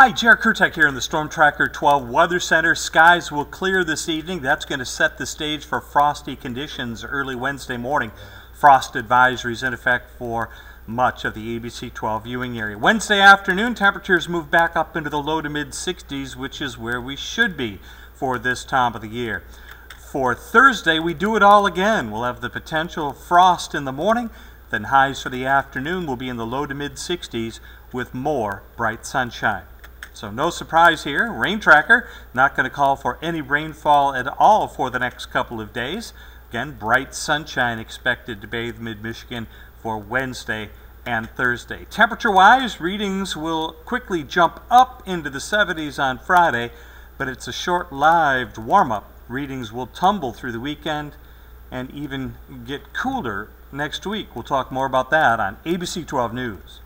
Hi, Jared Kurtek here in the Storm Tracker 12 Weather Center. Skies will clear this evening. That's going to set the stage for frosty conditions early Wednesday morning. Frost advisories in effect for much of the ABC 12 viewing area. Wednesday afternoon, temperatures move back up into the low to mid 60s, which is where we should be for this time of the year. For Thursday, we do it all again. We'll have the potential frost in the morning, then highs for the afternoon will be in the low to mid 60s with more bright sunshine. So no surprise here, rain tracker not going to call for any rainfall at all for the next couple of days. Again, bright sunshine expected to bathe mid-Michigan for Wednesday and Thursday. Temperature-wise, readings will quickly jump up into the 70s on Friday, but it's a short-lived warm-up. Readings will tumble through the weekend and even get cooler next week. We'll talk more about that on ABC 12 News.